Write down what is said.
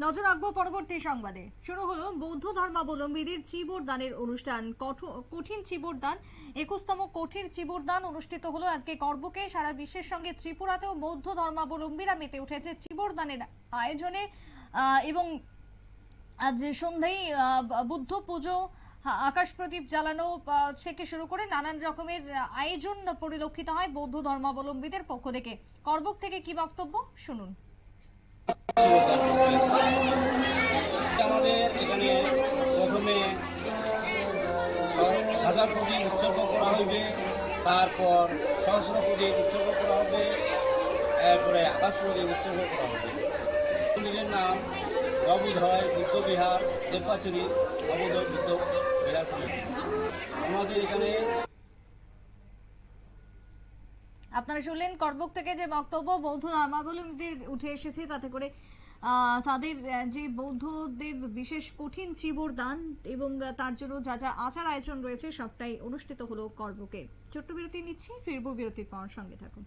নজর রাখব পরবর্তী সংবাদে। শুরু হলো বৌদ্ধ ধর্মাবলম্বীদের চিবর দানের অনুষ্ঠান। কঠো- কঠিন চিবর দান একুশতম কঠিন চিবর দান অনুষ্ঠিত হলো আজকে করবকে। সারা বিশ্বের সঙ্গে ত্রিপুরাতেও বৌদ্ধ ধর্মাবলম্বীরা মেতে উঠেছে চিবর দানের আয়োজনে এবং আজ সন্ধ্যায় আহ, বুদ্ধ পুজো আকাশ প্রদীপ জ্বালানো থেকে শুরু করে নানান রকমের আয়োজন পরিলক্ষিত হয় বৌদ্ধ ধর্মাবলম্বীদের পক্ষ থেকে। করবক থেকে কি বক্তব্য? শুনুন। হাজার প্রদীপ উৎসর্গ করা হইবে, তারপর সহস্র প্রদীপ উৎসর্গ করা হবে, এরপরে আকাশ প্রদীপ উৎসর্গ করা হবে। মন্দিরের নাম অবুধয় বুদ্ধবিহার দেবপাচুরি অবুধয় বুদ্ধ বিহার আমাদের এখানে আপনারা শুনলেন করবক থেকে যে বক্তব্য, বৌদ্ধ ধর্মাবলম্বীদের উঠে এসেছে, তাতে করে তাদের যে বৌদ্ধদের বিশেষ কঠিন চিবর দান এবং তার জন্য যা যা আচার আয়োজন রয়েছে সবটাই অনুষ্ঠিত হলো কর্মকে। ছোট্ট বিরতি নিচ্ছি, ফিরবো বিরতির পর সঙ্গে থাকুন।